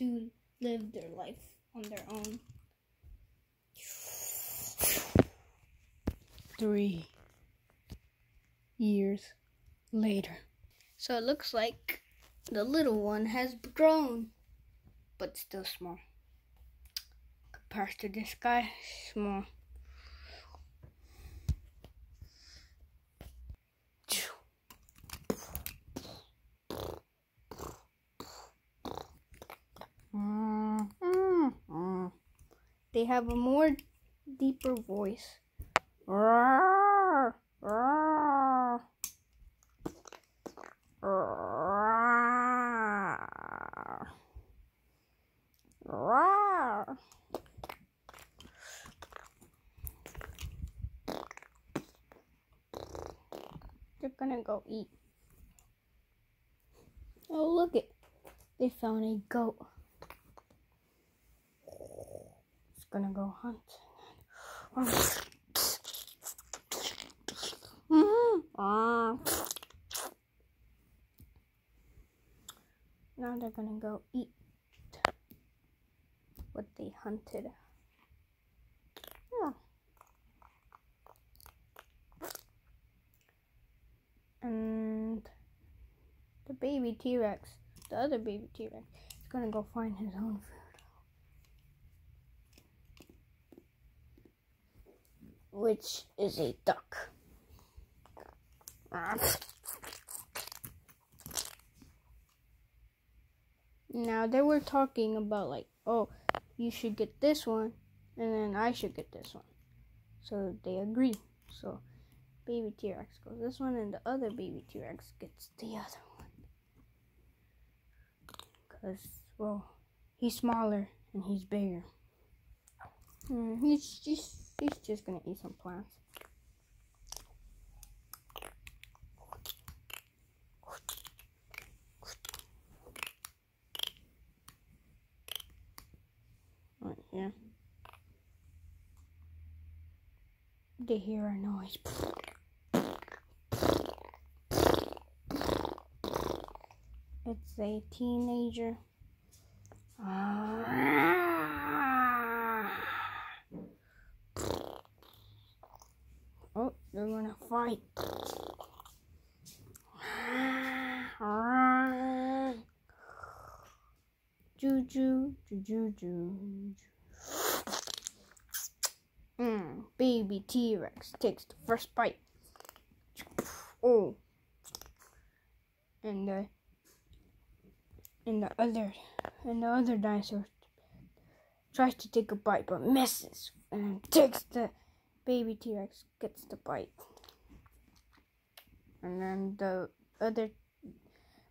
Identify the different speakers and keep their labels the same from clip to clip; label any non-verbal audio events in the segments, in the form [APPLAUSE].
Speaker 1: to live their life on their own.
Speaker 2: Three years later.
Speaker 1: So it looks like the little one has grown, but still small. Compared to this guy, small. They have a more deeper voice. They're gonna go eat. Oh, look it. They found a goat. It's gonna go hunt. Now they're gonna go eat what they hunted. Yeah. And the baby T Rex, the other baby T Rex, is gonna go find his own food. Which is a duck. Now they were talking about like, oh, you should get this one, and then I should get this one. So they agree. So baby T Rex goes this one, and the other baby T Rex gets the other one. Cause well, he's smaller and he's bigger. Hmm, he's just he's just gonna eat some plants. Right here. They hear a noise. It's a teenager. Oh, they're gonna fight. Choo choo, choo choo choo. Mm, baby T Rex takes the first bite. Oh. And the and the other and the other dinosaur tries to take a bite but misses and takes the baby T Rex gets the bite. And then the other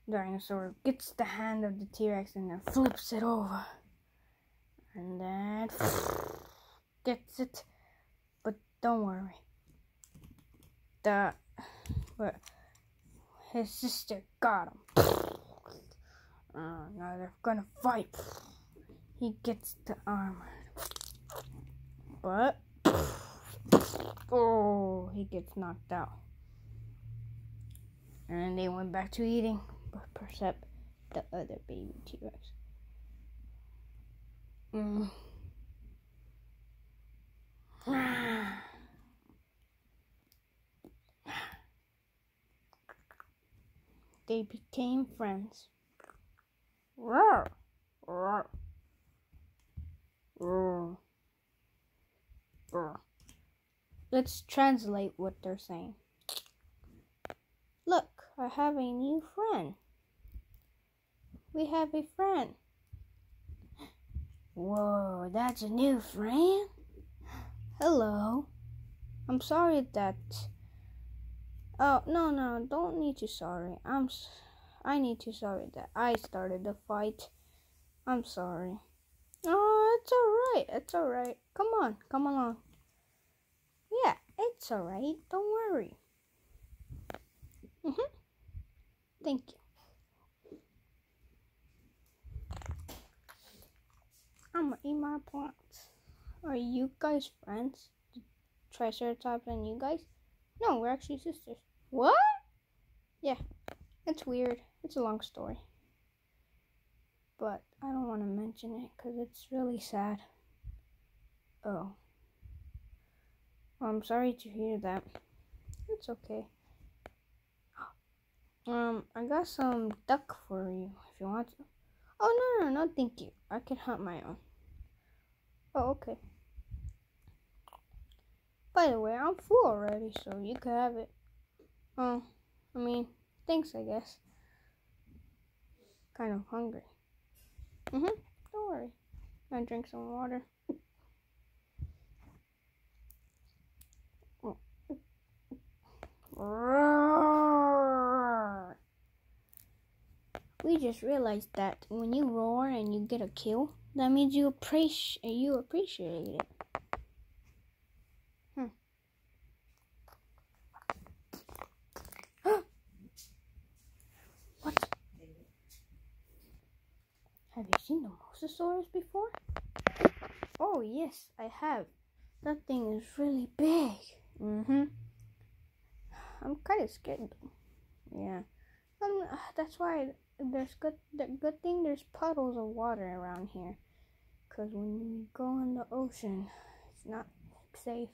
Speaker 1: dinosaur gets the hand of the T Rex and then flips it over. And then [SIGHS] gets it. But don't worry. The but his sister got him. [LAUGHS] Uh, now they're gonna fight. He gets the armor. But oh he gets knocked out. And they went back to eating except the other baby T Rex. Mm. [SIGHS] they became friends. Roar, roar, roar, roar. Let's translate what they're saying. Look, I have a new friend. We have a friend. Whoa, that's a new friend? Hello. I'm sorry that. Oh, no, no, don't need to sorry. I'm. I need to sorry that I started the fight. I'm sorry. Oh, it's alright. It's alright. Come on, come along. It's alright. Don't worry. Mhm. Thank you. I'm gonna eat my plants. Are you guys friends? The Triceratops and you guys? No, we're actually sisters. What? Yeah, it's weird. It's a long story. but I don't want to mention it because it's really sad. Oh. I'm sorry to hear that. It's okay. Um, I got some duck for you if you want to. Oh, no, no, no, thank you. I can hunt my own. Oh, okay. By the way, I'm full already, so you could have it. Oh, I mean, thanks, I guess. Kind of hungry. Mm-hmm, don't worry. I drink some water. We just realized that when you roar and you get a kill, that means you appreciate you appreciate it. Hmm. [GASPS] what? Have you seen the Mosasaurus before? Oh yes, I have. That thing is really big. Mm-hmm. I'm kind of scared. Yeah. Um, [SIGHS] that's why there's good the good thing there's puddles of water around here because when you go in the ocean it's not safe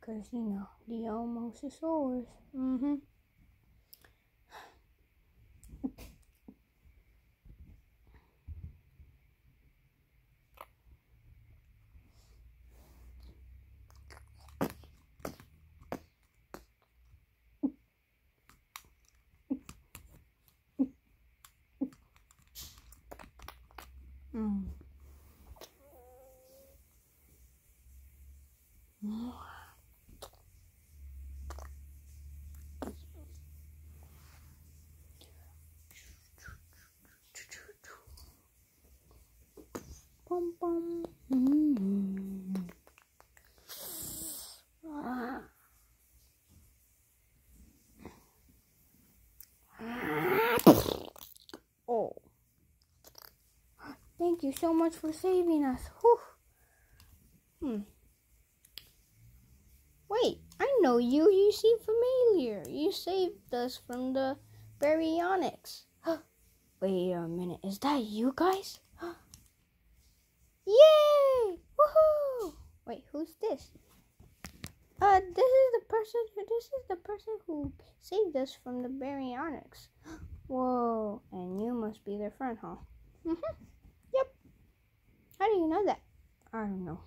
Speaker 1: because you know the almosasaurus mm-hmm [SIGHS] [LAUGHS] Mm. Bum, bum. Mm. Ah. Oh. You so much for saving us. Whew. Hmm. Wait, I know you. You seem familiar. You saved us from the baryonyx. [GASPS] Wait a minute. Is that you guys? [GASPS] Yay! Woohoo! Wait, who's this? Uh, this is the person. This is the person who saved us from the baryonyx. [GASPS] Whoa! And you must be their friend, huh? How do you know that? I don't know.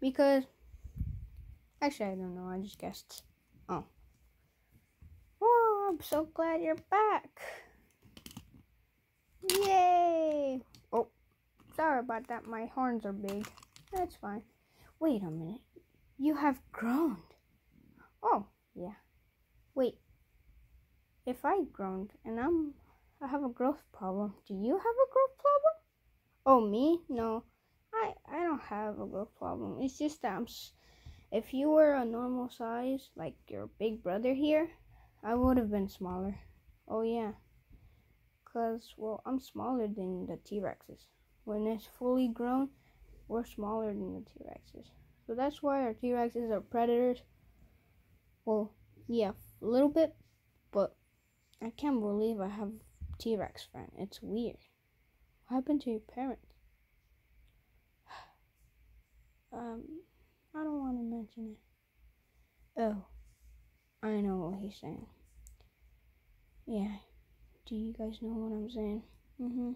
Speaker 1: Because actually, I don't know. I just guessed. Oh. Oh, I'm so glad you're back. Yay! Oh, sorry about that. My horns are big. That's fine. Wait a minute. You have grown. Oh, yeah. Wait. If I grown and I'm I have a growth problem. Do you have a growth problem? Oh, me? No. I I don't have a growth problem. It's just that I'm if you were a normal size like your big brother here, I would have been smaller. Oh yeah. Cuz well, I'm smaller than the T-Rexes. When it's fully grown, we're smaller than the T-Rexes. So that's why our T-Rexes are predators. Well, yeah, a little bit, but I can't believe I have T-Rex friend. It's weird. What happened to your parents? [GASPS] Um, I don't want to mention it. Oh, I know what he's saying. Yeah. Do you guys know what I'm saying? Mm-hmm.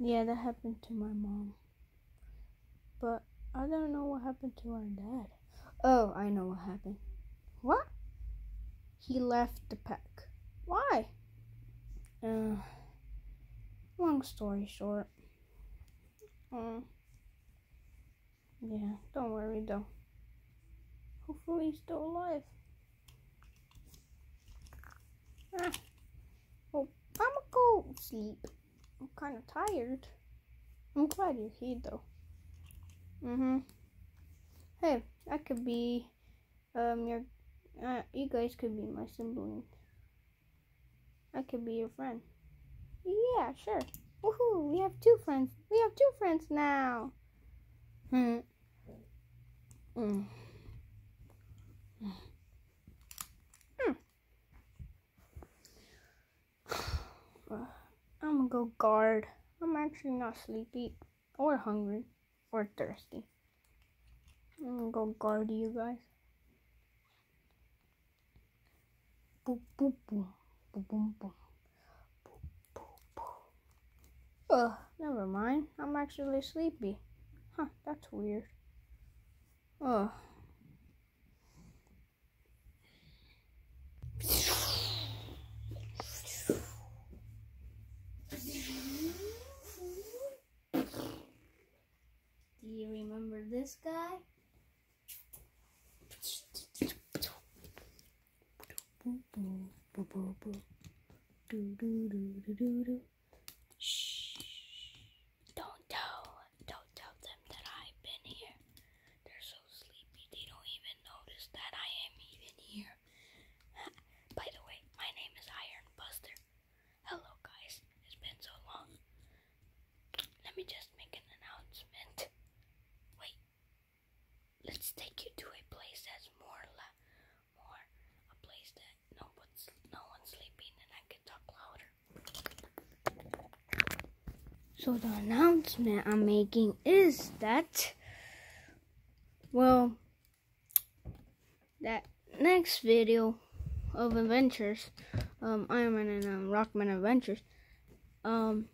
Speaker 1: Yeah, that happened to my mom. But I don't know what happened to our dad. Oh, I know what happened. What? He left the pack. Why? Uh, long story short. Uh, yeah, don't worry though. Hopefully he's still alive. Ah. Well, I'm gonna go sleep. I'm kind of tired. I'm glad you're here though. Mm-hmm. Hey, that could be um your uh, you guys could be my siblings. I could be your friend. Yeah, sure. Woohoo! We have two friends. We have two friends now. Hmm. Mm. Hmm. [SIGHS] I'm gonna go guard. I'm actually not sleepy or hungry or thirsty. I'm gonna go guard you guys. Boop boop. Boop boom boom. Boop. Ugh, never mind. I'm actually sleepy. Huh, that's weird. Ugh.
Speaker 2: Do you remember this guy?
Speaker 1: Shh. Don't tell. Don't tell them that I've been here. They're so sleepy they don't even notice that I am even here. By the way, my name is Iron Buster. Hello guys. It's been so long. Let me just make an announcement. Wait. Let's take you to a place that's more la- more a place that no one's no one's sleeping and I can talk louder. So the announcement I'm making is that well that next video of adventures, um Iron Man and um, Rockman Adventures, um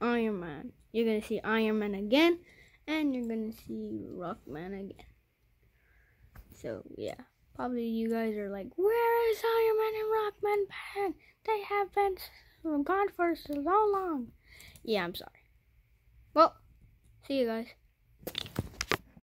Speaker 1: Iron Man. You're gonna see Iron Man again and you're gonna see Rockman again. So yeah. Probably you guys are like, where is Iron Man and Rockman? They have been gone for so long. Yeah, I'm sorry. Well, see you guys.